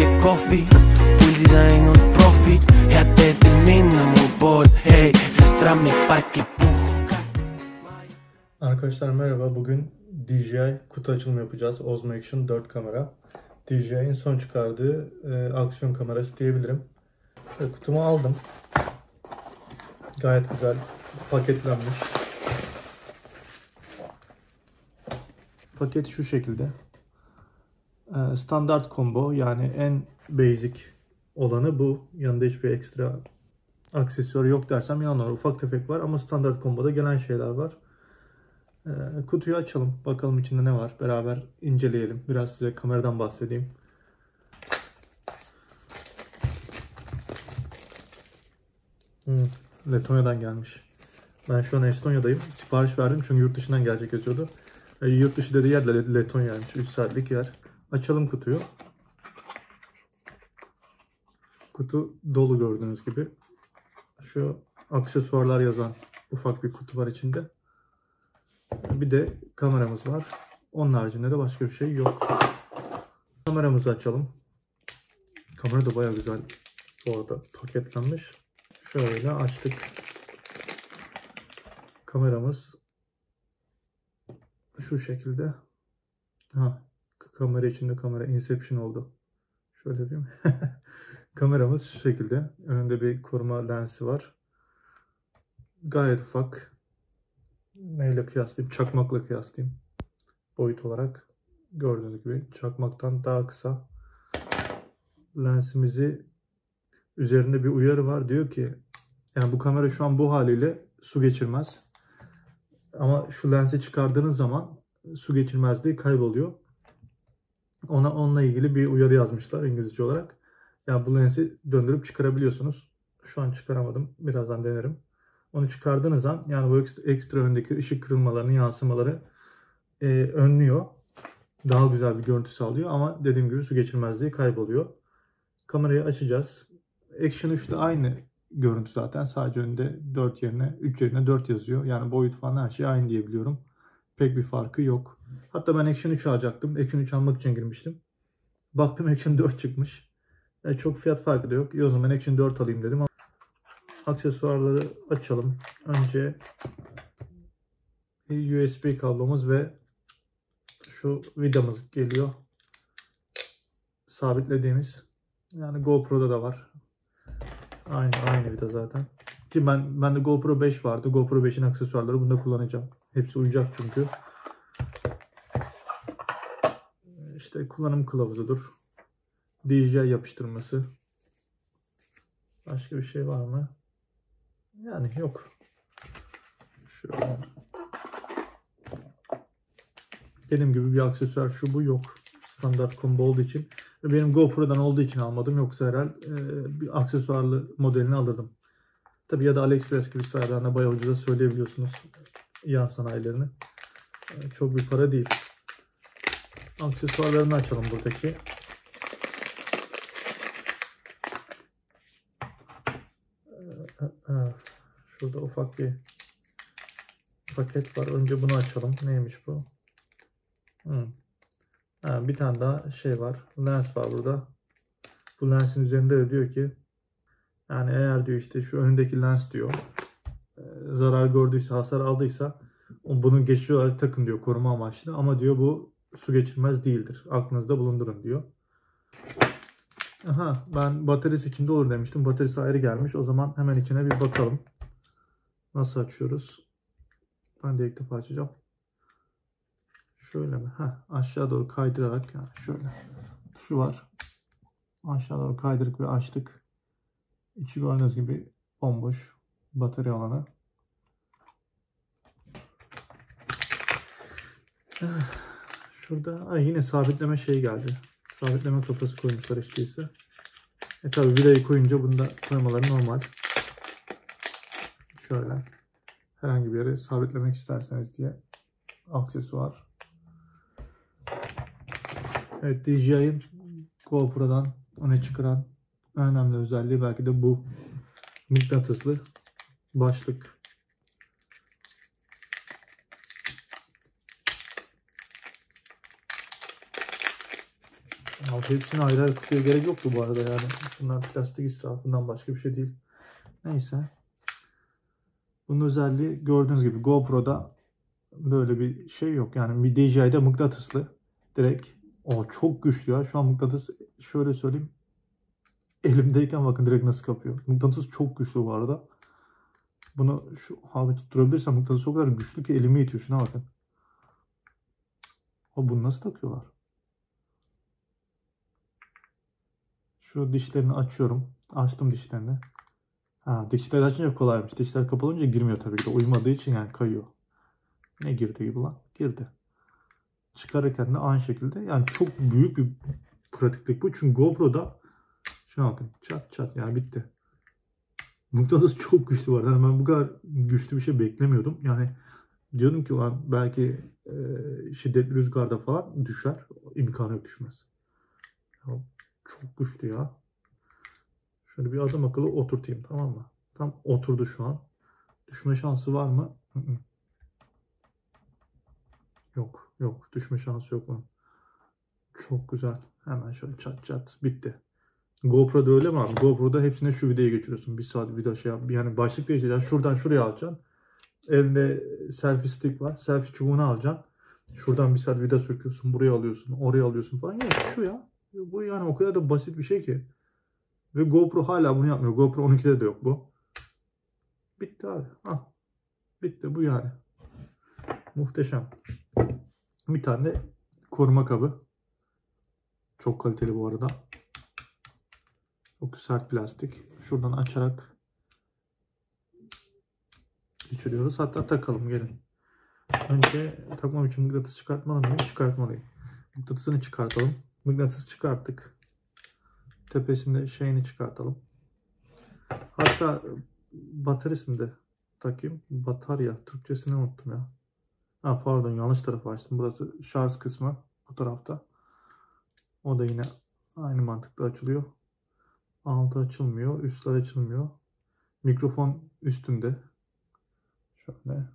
ja kohvi, puldis ainult profid, head teed teil minna mu pool, ei, sest trammipark ei puhka. Arkadaşlar merhaba. Bugün DJI kutu açılımı yapacağız. Osmo Action 4 kamera. DJI'nin son çıkardığı e, aksiyon kamerası diyebilirim. Ve kutumu aldım. Gayet güzel paketlenmiş. Paket şu şekilde. E, standart combo yani en basic olanı bu. Yanında hiçbir ekstra aksesuar yok dersem yalan olur. Ufak tefek var ama standart komboda gelen şeyler var. Ee, kutuyu açalım. Bakalım içinde ne var. Beraber inceleyelim. Biraz size kameradan bahsedeyim. Hmm, Letonya'dan gelmiş. Ben şu an Estonya'dayım. Sipariş verdim çünkü yurt dışından gelecek yazıyordu. Ee, yurt dışı dediği yer de Letonya'ymış. 3 saatlik yer. Açalım kutuyu. Kutu dolu gördüğünüz gibi. Şu aksesuarlar yazan ufak bir kutu var içinde. Bir de kameramız var. Onun haricinde de başka bir şey yok. Kameramızı açalım. Kamera da baya güzel bu arada paketlenmiş. Şöyle açtık. Kameramız şu şekilde. Ha, kamera içinde kamera inception oldu. Şöyle yapayım. Kameramız şu şekilde. Önünde bir koruma lensi var. Gayet ufak neyle kıyaslayayım? Çakmakla kıyaslayayım. Boyut olarak gördüğünüz gibi çakmaktan daha kısa. Lensimizi üzerinde bir uyarı var. Diyor ki yani bu kamera şu an bu haliyle su geçirmez. Ama şu lensi çıkardığınız zaman su geçirmezliği kayboluyor. Ona onunla ilgili bir uyarı yazmışlar İngilizce olarak. Yani bu lensi döndürüp çıkarabiliyorsunuz. Şu an çıkaramadım. Birazdan denerim. Onu çıkardığınız an yani bu ekstra, ekstra öndeki ışık kırılmalarını, yansımaları e, önlüyor. Daha güzel bir görüntü sağlıyor ama dediğim gibi su geçirmezliği kayboluyor. Kamerayı açacağız. Action 3'te aynı görüntü zaten. Sadece önünde 4 yerine 3 yerine 4 yazıyor. Yani boyut falan her şey aynı diyebiliyorum. Pek bir farkı yok. Hatta ben Action 3 alacaktım. Action 3 almak için girmiştim. Baktım Action 4 çıkmış. Yani çok fiyat farkı da yok. İyi o zaman Action 4 alayım dedim aksesuarları açalım. Önce USB kablomuz ve şu vidamız geliyor. Sabitlediğimiz. Yani GoPro'da da var. Aynı aynı vida zaten. Ki ben bende GoPro 5 vardı. GoPro 5'in aksesuarları bunda kullanacağım. Hepsi uyacak çünkü. İşte kullanım kılavuzudur. DJI yapıştırması. Başka bir şey var mı? Yani yok. Şöyle. Dediğim gibi bir aksesuar şu bu yok. Standart combo olduğu için. Benim GoPro'dan olduğu için almadım. Yoksa herhal e, bir aksesuarlı modelini alırdım. Tabi ya da AliExpress gibi sitelerden bayağı ucuza söyleyebiliyorsunuz yan sanayilerini. E, çok bir para değil. Aksesuarlarını açalım buradaki. Ha, Şurada ufak bir paket var. Önce bunu açalım. Neymiş bu? Ha, bir tane daha şey var. Lens var burada. Bu lensin üzerinde de diyor ki yani eğer diyor işte şu önündeki lens diyor zarar gördüyse, hasar aldıysa o bunu geçici olarak takın diyor koruma amaçlı. Ama diyor bu su geçirmez değildir. Aklınızda bulundurun diyor. Aha ben bataryası içinde olur demiştim. Bataryası ayrı gelmiş. O zaman hemen içine bir bakalım. Nasıl açıyoruz? Ben de ilk defa açacağım. Şöyle mi? Heh, aşağı doğru kaydırarak yani şöyle. Tuşu var. Aşağı doğru kaydırıp ve açtık. İçi gördüğünüz gibi bomboş batarya alanı. Şurada ay yine sabitleme şey geldi. Sabitleme kafası koymuşlar işte ise. E tabi vidayı koyunca bunu da koymaları normal. Şöyle. Herhangi bir yere sabitlemek isterseniz diye aksesuar. Evet DJI'ın GoPro'dan öne çıkaran en önemli özelliği belki de bu mıknatıslı başlık. Abi hepsini ayrı ayrı kutuya gerek yoktu bu arada yani. Bunlar plastik israfından başka bir şey değil. Neyse. Bunun özelliği gördüğünüz gibi GoPro'da böyle bir şey yok. Yani DJI'de mıknatıslı. Direkt. O çok güçlü ya. Şu an mıknatıs şöyle söyleyeyim. Elimdeyken bakın direkt nasıl kapıyor. Mıknatıs çok güçlü bu arada. Bunu şu abi tutturabilirsem mıknatıs o kadar güçlü ki elimi itiyor. Şuna bakın. O bunu nasıl takıyorlar? Şu dişlerini açıyorum. Açtım dişlerini. Ha, dişleri açınca kolaymış. Dişler kapalı olunca girmiyor tabii ki de. Uyumadığı için yani kayıyor. Ne girdi gibi lan? Girdi. Çıkarırken de aynı şekilde. Yani çok büyük bir pratiklik bu. Çünkü GoPro'da şuna bakın. Çat çat yani bitti. Mıknatıs çok güçlü var. Yani ben bu kadar güçlü bir şey beklemiyordum. Yani diyordum ki ulan belki e, şiddetli rüzgarda falan düşer. İmkanı yok düşmez. Ya, çok güçlü ya. Şöyle bir adam akıllı oturtayım tamam mı? Tam oturdu şu an. Düşme şansı var mı? Yok yok düşme şansı yok bunun. Çok güzel. Hemen şöyle çat çat bitti. GoPro'da öyle mi abi? GoPro'da hepsine şu videoyu geçiriyorsun. Bir saat video şey yap. Yani başlık değiştireceksin. Şuradan şuraya alacaksın. Elinde selfie stick var. Selfie çubuğunu alacaksın. Şuradan bir saat vida söküyorsun. Buraya alıyorsun. Oraya alıyorsun falan. Yok şu ya. Bu yani o kadar da basit bir şey ki. Ve GoPro hala bunu yapmıyor. GoPro 12'de de yok bu. Bitti abi. Ha. Bitti bu yani. Muhteşem. Bir tane koruma kabı. Çok kaliteli bu arada. Çok sert plastik. Şuradan açarak geçiriyoruz. Hatta takalım gelin. Önce takmam için mıknatıs çıkartmalı mıyım? Çıkartmalıyım. Mıknatısını çıkartalım. Mıknatıs çıkarttık. Tepesinde şeyini çıkartalım. Hatta bataryasını da takayım. Batarya. Türkçesini unuttum ya. Ha pardon yanlış tarafa açtım. Burası şarj kısmı. Bu tarafta. O da yine aynı mantıkla açılıyor. Altı açılmıyor. Üstler açılmıyor. Mikrofon üstünde. Şöyle.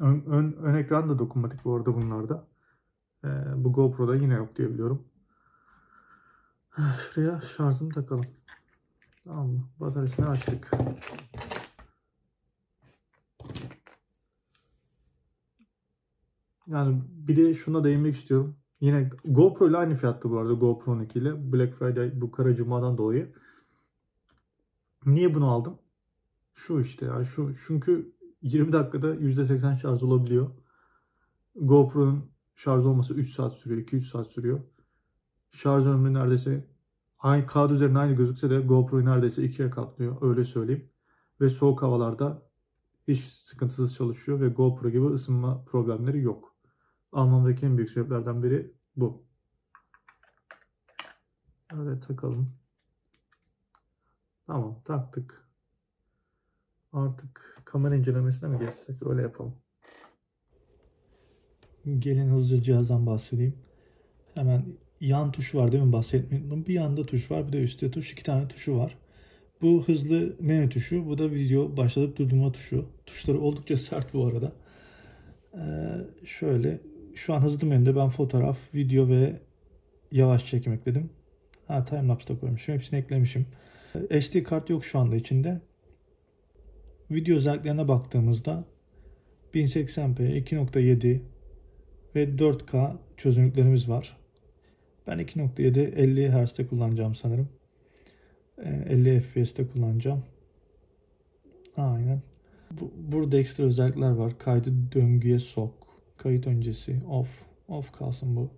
Ön, ön, ön ekran da dokunmatik bu arada bunlarda. Ee, bu GoPro'da yine yok diye biliyorum. Şuraya şarjını takalım. Tamam mı? Bataryasını açtık. Yani bir de şuna değinmek istiyorum. Yine GoPro ile aynı fiyatta bu arada GoPro 12 ile Black Friday bu kara cumadan dolayı. Niye bunu aldım? Şu işte ya şu çünkü 20 dakikada %80 şarj olabiliyor. GoPro'nun şarj olması 3 saat sürüyor, 2-3 saat sürüyor. Şarj ömrü neredeyse aynı kağıt üzerinde aynı gözükse de GoPro'yu neredeyse ikiye katlıyor öyle söyleyeyim. Ve soğuk havalarda hiç sıkıntısız çalışıyor ve GoPro gibi ısınma problemleri yok. Almamdaki en büyük sebeplerden biri bu. Öyle takalım. Tamam taktık. Artık kamera incelemesine mi geçsek öyle yapalım. Gelin hızlıca cihazdan bahsedeyim. Hemen yan tuş var değil mi bahsetmedim. Bir yanda tuş var bir de üstte tuş. iki tane tuşu var. Bu hızlı menü tuşu. Bu da video başlatıp durdurma tuşu. Tuşları oldukça sert bu arada. Ee, şöyle şu an hızlı menüde ben fotoğraf, video ve yavaş çekim ekledim. Ha timelapse da koymuşum. Hepsini eklemişim. HD kart yok şu anda içinde. Video özelliklerine baktığımızda 1080p, 2.7 ve 4K çözünürlüklerimiz var. Ben 2.7 50 Hz'de kullanacağım sanırım. 50 FPS'te kullanacağım. Aynen. Bu, burada ekstra özellikler var. Kaydı döngüye sok. Kayıt öncesi off. Off kalsın bu.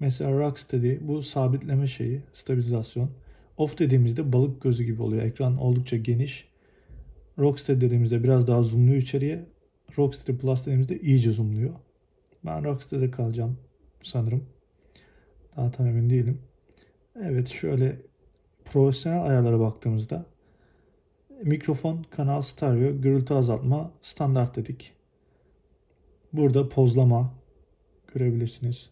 Mesela Rocksteady bu sabitleme şeyi, stabilizasyon. Off dediğimizde balık gözü gibi oluyor. Ekran oldukça geniş. Rocksteady dediğimizde biraz daha zoomluyor içeriye. Rocksteady Plus dediğimizde iyice zoomluyor. Ben Rocksteady'de kalacağım sanırım. Daha tam emin değilim. Evet şöyle profesyonel ayarlara baktığımızda mikrofon, kanal, stereo, gürültü azaltma, standart dedik. Burada pozlama görebilirsiniz.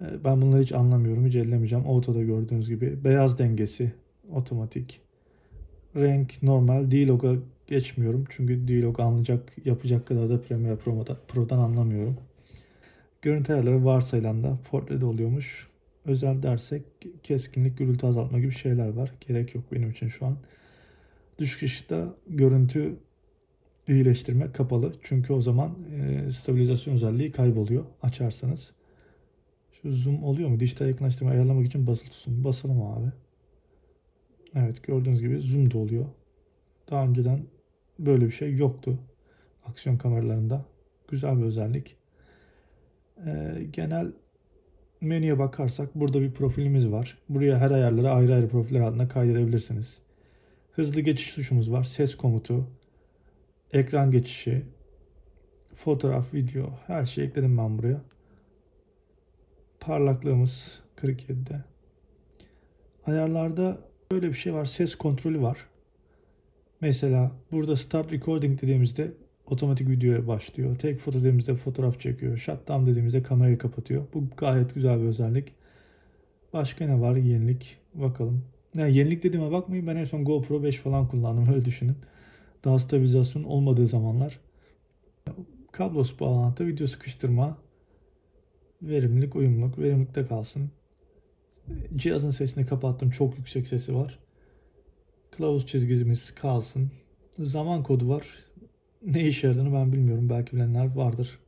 Ee, ben bunları hiç anlamıyorum. Hiç ellemeyeceğim. Auto'da gördüğünüz gibi. Beyaz dengesi otomatik. Renk normal. D-Log'a geçmiyorum. Çünkü D-Log anlayacak, yapacak kadar da Premiere Pro'da, Pro'dan anlamıyorum. Görüntü ayarları varsayılan da portrait oluyormuş. Özel dersek keskinlik, gürültü azaltma gibi şeyler var. Gerek yok benim için şu an. Düşük ışıkta görüntü iyileştirme kapalı. Çünkü o zaman e, stabilizasyon özelliği kayboluyor açarsanız. Şu zoom oluyor mu? Dijital yakınlaştırma ayarlamak için basılı tutun. Basalım abi. Evet gördüğünüz gibi zoom da oluyor. Daha önceden böyle bir şey yoktu. Aksiyon kameralarında. Güzel bir özellik. Ee, genel menüye bakarsak burada bir profilimiz var. Buraya her ayarları ayrı ayrı profiller adına kaydedebilirsiniz. Hızlı geçiş tuşumuz var. Ses komutu, ekran geçişi, fotoğraf, video her şeyi ekledim ben buraya. Parlaklığımız 47'de. Ayarlarda böyle bir şey var. Ses kontrolü var. Mesela burada start recording dediğimizde otomatik videoya başlıyor. Take foto dediğimizde fotoğraf çekiyor. Shutdown dediğimizde kamerayı kapatıyor. Bu gayet güzel bir özellik. Başka ne var yenilik? Bakalım. Yani yenilik dediğime bakmayın. Ben en son GoPro 5 falan kullandım. Öyle düşünün. Daha stabilizasyon olmadığı zamanlar. Kablosuz bağlantı, video sıkıştırma, verimlilik, uyumluluk. Verimlilikte kalsın. Cihazın sesini kapattım. Çok yüksek sesi var. Kılavuz çizgimiz kalsın. Zaman kodu var. Ne işe yaradığını ben bilmiyorum. Belki bilenler vardır.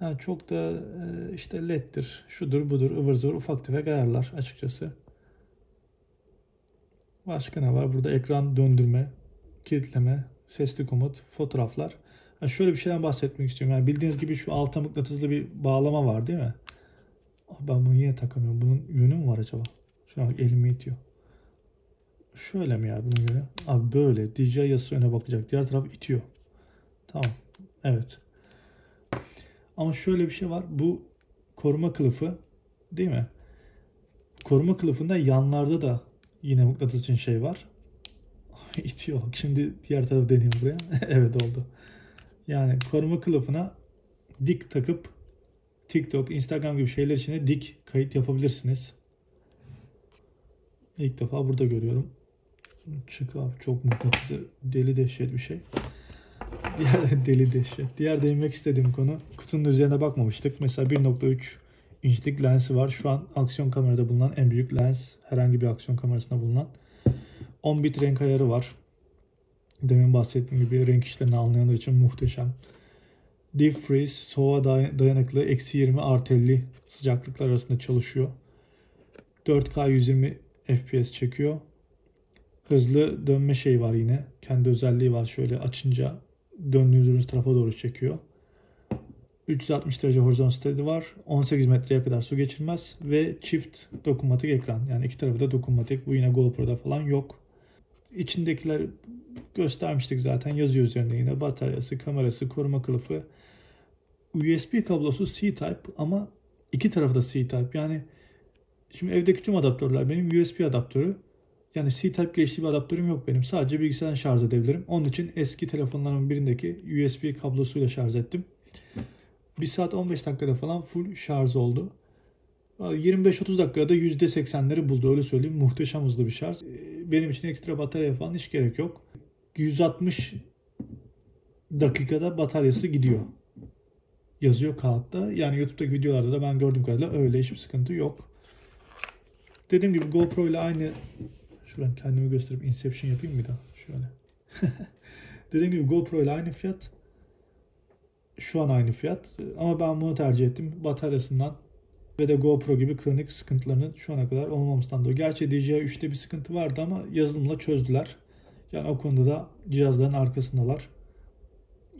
Yani çok da e, işte leddir, şudur budur, ıvır zıvır ufak tefek ayarlar açıkçası. Başka ne var? Burada ekran döndürme, kilitleme, sesli komut, fotoğraflar. Yani şöyle bir şeyden bahsetmek istiyorum. Yani bildiğiniz gibi şu alta mıknatıslı bir bağlama var değil mi? Ben bunu yine takamıyorum. Bunun yönü mü var acaba? Şuna bak elimi itiyor. Şöyle mi ya bunun yönü? Abi böyle. DJI yazısı öne bakacak. Diğer taraf itiyor. Tamam. Evet. Ama şöyle bir şey var. Bu koruma kılıfı değil mi? Koruma kılıfında yanlarda da yine mıknatıs için şey var. İtiyor. Şimdi diğer tarafı deneyeyim buraya. evet oldu. Yani koruma kılıfına dik takıp TikTok, Instagram gibi şeyler için de dik kayıt yapabilirsiniz. İlk defa burada görüyorum. Çık abi çok mıknatısı deli dehşet bir şey. Diğer deli dehşet. Diğer değinmek istediğim konu kutunun üzerine bakmamıştık. Mesela 1.3 inçlik lensi var. Şu an aksiyon kamerada bulunan en büyük lens. Herhangi bir aksiyon kamerasında bulunan. 10 bit renk ayarı var. Demin bahsettiğim gibi renk işlerini anlayanlar için muhteşem. Deep Freeze soğuğa dayanıklı eksi 20 artı 50 sıcaklıklar arasında çalışıyor. 4K 120 FPS çekiyor. Hızlı dönme şeyi var yine. Kendi özelliği var. Şöyle açınca döndüğünüz tarafa doğru çekiyor. 360 derece horizon steady var. 18 metreye kadar su geçirmez ve çift dokunmatik ekran. Yani iki tarafı da dokunmatik. Bu yine GoPro'da falan yok. İçindekiler göstermiştik zaten. Yazıyor üzerinde yine. Bataryası, kamerası, koruma kılıfı. USB kablosu C-Type ama iki tarafı da C-Type. Yani şimdi evdeki tüm adaptörler benim USB adaptörü. Yani C-Type geçtiği bir adaptörüm yok benim. Sadece bilgisayardan şarj edebilirim. Onun için eski telefonlarımın birindeki USB kablosuyla şarj ettim. 1 saat 15 dakikada falan full şarj oldu. 25-30 dakikada %80'leri buldu öyle söyleyeyim. Muhteşem hızlı bir şarj. Benim için ekstra batarya falan hiç gerek yok. 160 dakikada bataryası gidiyor. Yazıyor kağıtta. Yani YouTube'daki videolarda da ben gördüğüm kadarıyla öyle hiçbir sıkıntı yok. Dediğim gibi GoPro ile aynı Şuradan kendimi gösterip Inception yapayım bir daha. Şöyle. Dediğim gibi GoPro ile aynı fiyat. Şu an aynı fiyat. Ama ben bunu tercih ettim. Bataryasından ve de GoPro gibi kronik sıkıntılarının şu ana kadar olmamasından dolayı. Gerçi DJI 3'te bir sıkıntı vardı ama yazılımla çözdüler. Yani o konuda da cihazların arkasındalar.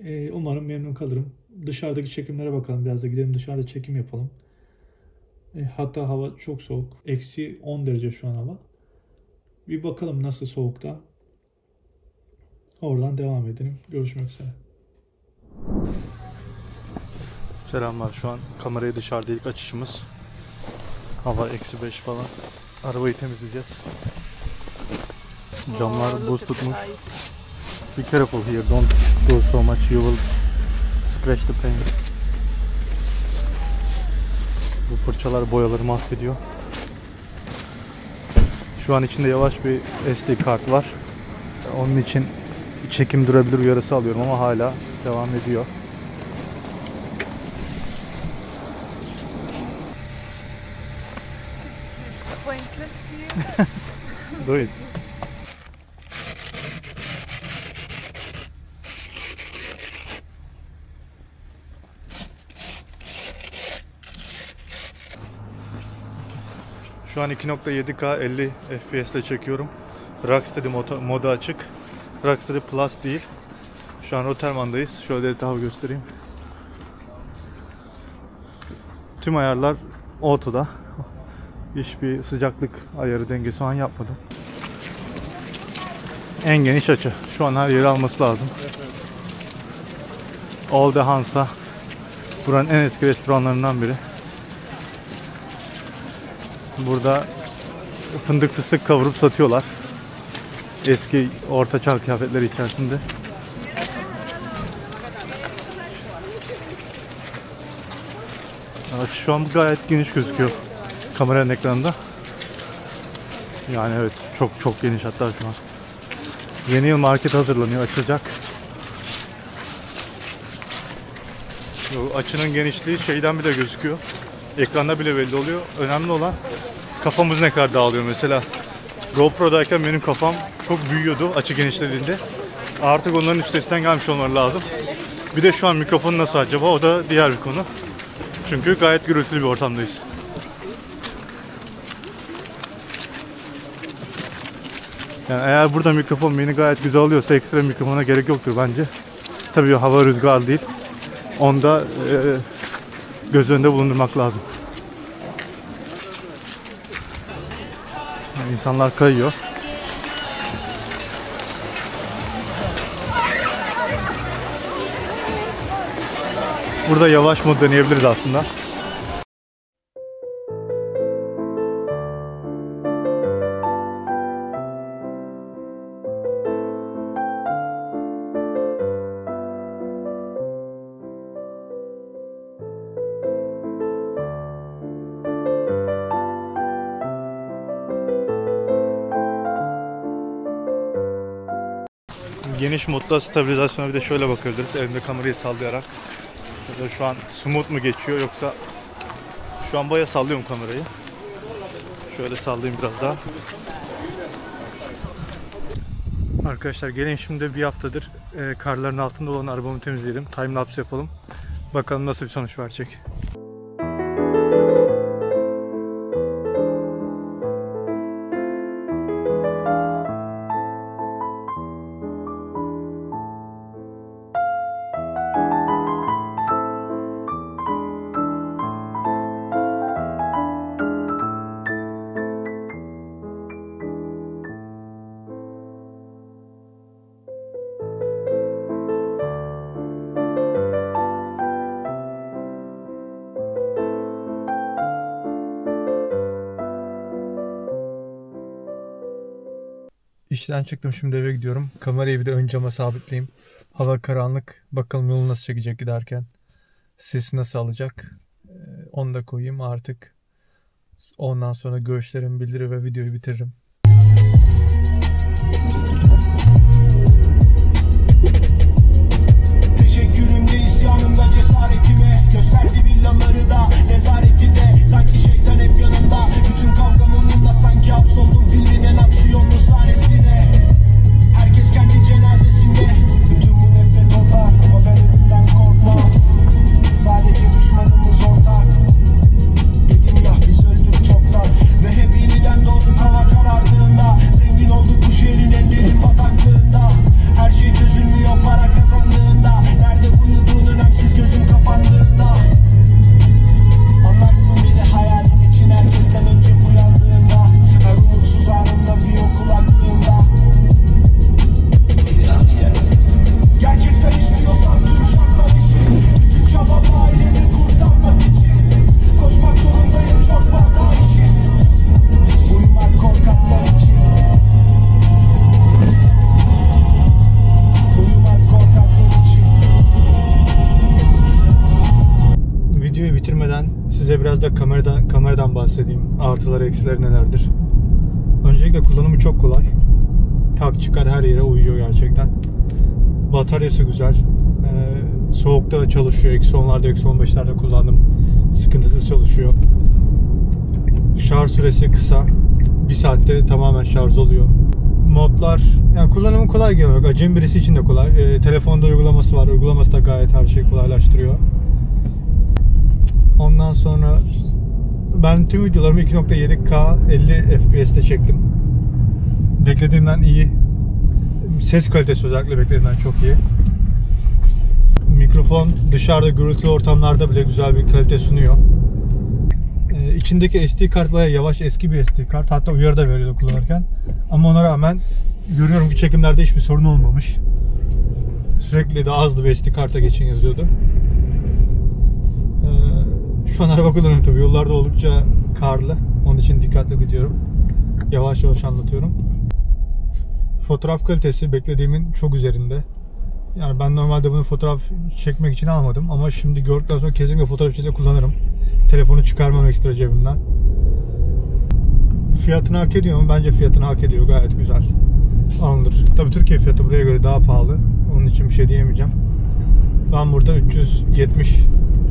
Ee, umarım memnun kalırım. Dışarıdaki çekimlere bakalım. Biraz da gidelim dışarıda çekim yapalım. E, hatta hava çok soğuk. Eksi 10 derece şu an hava. Bir bakalım nasıl soğukta. Oradan devam edelim. Görüşmek üzere. Selamlar. Şu an kamerayı dışarıda ilk açışımız. Hava eksi 5 falan. Arabayı temizleyeceğiz. Camlar buz tutmuş. Be careful here. Don't do so much. You will scratch the paint. Bu fırçalar boyaları mahvediyor. Şu an içinde yavaş bir SD kart var. Onun için çekim durabilir uyarısı alıyorum ama hala devam ediyor. Do. Şu an 2.7K 50 FPS'te çekiyorum. Rocksteady modu açık. Rocksteady Plus değil. Şu an Rotterdam'dayız. Şöyle etrafı göstereyim. Tüm ayarlar auto'da. Hiçbir sıcaklık ayarı dengesi falan yapmadım. En geniş açı. Şu an her yeri alması lazım. All de Hansa. Buranın en eski restoranlarından biri. Burada fındık fıstık kavurup satıyorlar. Eski orta çağ kıyafetleri içerisinde. Şu an gayet geniş gözüküyor kameranın ekranında. Yani evet çok çok geniş hatta şu an. Yeni yıl market hazırlanıyor açılacak. Açının genişliği şeyden bile gözüküyor. Ekranda bile belli oluyor. Önemli olan kafamız ne kadar dağılıyor mesela. GoPro'dayken benim kafam çok büyüyordu açı genişlediğinde. Artık onların üstesinden gelmiş olmaları lazım. Bir de şu an mikrofon nasıl acaba o da diğer bir konu. Çünkü gayet gürültülü bir ortamdayız. Yani eğer burada mikrofon beni gayet güzel alıyorsa ekstra mikrofona gerek yoktur bence. Tabii hava rüzgar değil. Onda e, göz önünde bulundurmak lazım. Yani insanlar kayıyor. Burada yavaş mod deneyebiliriz aslında. Geniş modda stabilizasyona bir de şöyle bakabiliriz. Elimde kamerayı sallayarak. Ya da şu an smooth mu geçiyor yoksa şu an baya sallıyorum kamerayı. Şöyle sallayayım biraz daha. Arkadaşlar gelin şimdi bir haftadır e, karların altında olan arabamı temizleyelim. Time lapse yapalım. Bakalım nasıl bir sonuç verecek. İşten çıktım şimdi eve gidiyorum. Kamerayı bir de ön cama sabitleyeyim. Hava karanlık. Bakalım yolu nasıl çekecek giderken. Ses nasıl alacak. Ee, Onu da koyayım artık. Ondan sonra görüşlerimi bildirir ve videoyu bitiririm. Teşekkürüm isyanımda cesaretime Gösterdi villaları da nezareti de Sanki şeytan hep yanımda Bütün kavgam onunla sanki hapsoldum Filmin en aksiyonlu sahnesine. Herkes kendi cenazesinde. Bütün bu nefret ondan Ama ben ölümden korkmam. Sadece düşmanımız ortak Dedim ya biz öldük çoktan. Ve hep yeniden doğduk hava karardığında Zengin olduk bu şehrin en derin bataklığında Bataryası güzel. Ee, soğukta çalışıyor. Eksi 10'larda, eksi 15'lerde kullandım. Sıkıntısız çalışıyor. Şarj süresi kısa. Bir saatte tamamen şarj oluyor. Modlar, yani kullanımı kolay genel olarak. Acemi birisi için de kolay. Ee, telefonda uygulaması var. Uygulaması da gayet her şeyi kolaylaştırıyor. Ondan sonra ben tüm videolarımı 2.7K 50 FPS'te çektim. Beklediğimden iyi. Ses kalitesi özellikle beklediğimden çok iyi. Mikrofon dışarıda gürültülü ortamlarda bile güzel bir kalite sunuyor. Ee, içindeki SD kart bayağı yavaş eski bir SD kart. Hatta uyarı da veriyordu kullanırken. Ama ona rağmen görüyorum ki çekimlerde hiçbir sorun olmamış. Sürekli de azdı bir SD karta geçin yazıyordu. Ee, şu an araba kullanıyorum tabii. Yollarda oldukça karlı. Onun için dikkatli gidiyorum. Yavaş yavaş anlatıyorum. Fotoğraf kalitesi beklediğimin çok üzerinde. Yani ben normalde bunu fotoğraf çekmek için almadım ama şimdi gördükten sonra kesinlikle fotoğraf için de kullanırım. Telefonu çıkarmam ekstra cebimden. Fiyatını hak ediyor mu? Bence fiyatını hak ediyor. Gayet güzel. Alınır. Tabii Türkiye fiyatı buraya göre daha pahalı. Onun için bir şey diyemeyeceğim. Ben burada 370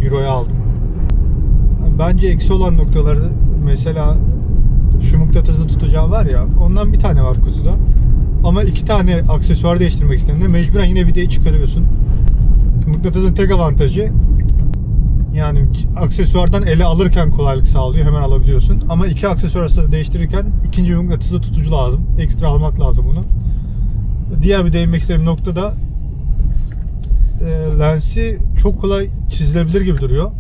Euro'ya aldım. Bence eksi olan noktaları mesela şu mıknatıslı tutacağı var ya ondan bir tane var kutuda. Ama iki tane aksesuar değiştirmek istediğinde mecburen yine vidayı çıkarıyorsun. Mıknatısın tek avantajı yani aksesuardan ele alırken kolaylık sağlıyor. Hemen alabiliyorsun. Ama iki aksesuar arasında değiştirirken ikinci bir mıknatıslı tutucu lazım. Ekstra almak lazım bunu. Diğer bir değinmek istediğim nokta da e, lensi çok kolay çizilebilir gibi duruyor.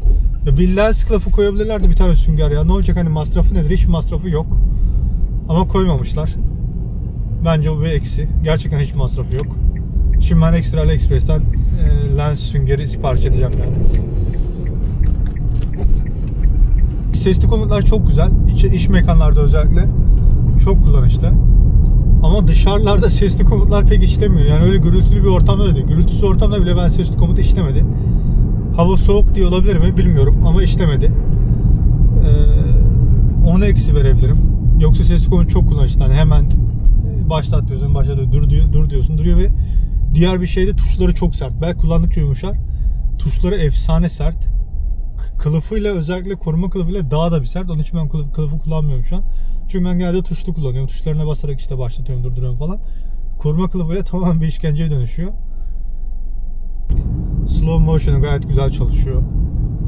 Ya bir lens kılıfı koyabilirlerdi bir tane sünger ya. Ne olacak hani masrafı nedir? Hiç masrafı yok. Ama koymamışlar. Bence bu bir eksi. Gerçekten hiç masrafı yok. Şimdi ben ekstra AliExpress'ten e, lens süngeri sipariş edeceğim yani. Sesli komutlar çok güzel. İç, iş mekanlarda özellikle çok kullanışlı. Ama dışarılarda sesli komutlar pek işlemiyor. Yani öyle gürültülü bir ortamda da değil. Gürültüsüz ortamda bile ben sesli komut işlemedi. Hava soğuk diye olabilir mi bilmiyorum ama işlemedi. Ee, ona eksi verebilirim. Yoksa sesli komut çok kullanışlı. Yani hemen başlat diyorsun, başlat diyor, dur, diyor, dur diyorsun, duruyor ve diğer bir şey de tuşları çok sert. Belki kullandıkça yumuşar. Tuşları efsane sert. Kılıfıyla özellikle koruma kılıfıyla daha da bir sert. Onun için ben kılıf, kılıfı kullanmıyorum şu an. Çünkü ben genelde tuşlu kullanıyorum. Tuşlarına basarak işte başlatıyorum, durduruyorum falan. Koruma kılıfıyla tamamen bir işkenceye dönüşüyor. Slow motion'u gayet güzel çalışıyor.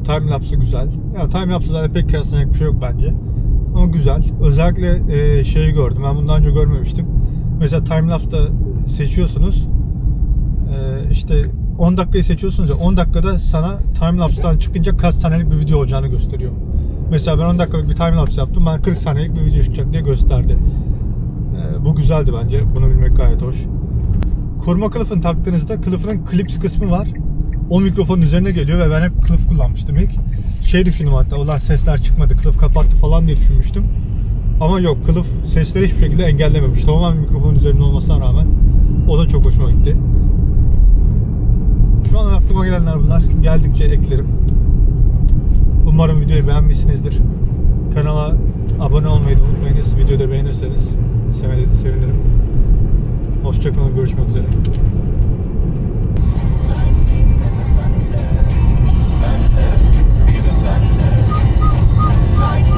Time lapse'ı güzel. Ya time lapse'ı zaten pek kıyaslanacak bir şey yok bence. Ama güzel. Özellikle e, şeyi gördüm. Ben bundan önce görmemiştim. Mesela time lapse'da seçiyorsunuz. E, işte 10 dakikayı seçiyorsunuz ya 10 dakikada sana time lapse'dan çıkınca kaç saniyelik bir video olacağını gösteriyor. Mesela ben 10 dakikalık bir time lapse yaptım. Ben 40 saniyelik bir video çıkacak diye gösterdi. E, bu güzeldi bence. Bunu bilmek gayet hoş. Koruma kılıfını taktığınızda kılıfının clips kısmı var. O mikrofonun üzerine geliyor ve ben hep kılıf kullanmıştım ilk. Şey düşündüm hatta ulan sesler çıkmadı kılıf kapattı falan diye düşünmüştüm. Ama yok kılıf sesleri hiçbir şekilde engellememiş. Tamamen mikrofonun üzerinde olmasına rağmen o da çok hoşuma gitti. Şu an aklıma gelenler bunlar. Geldikçe eklerim. Umarım videoyu beğenmişsinizdir. Kanala abone olmayı da unutmayınız. Videoda beğenirseniz sevinirim. Hoşçakalın. Görüşmek üzere. Thunder, feel the thunder, lightning.